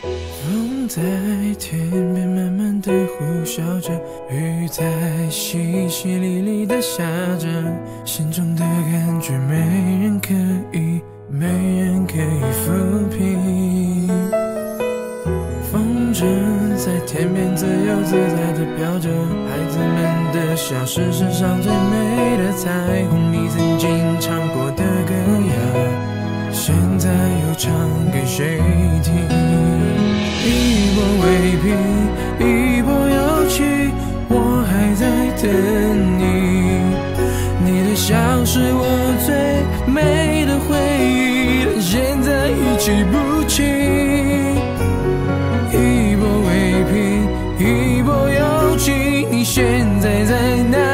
风在天边慢慢的呼啸着，雨在淅淅沥沥的下着，心中的感觉没人可以，没人可以抚平。风筝在天边自由自在的飘着，孩子们的笑是世上最美的彩虹，你曾经唱过的歌谣，现在又唱给谁听？一波未平，一波又起，我还在等你。你的笑是我最美的回忆，但现在已记不清。一波未平，一波又起，你现在在哪？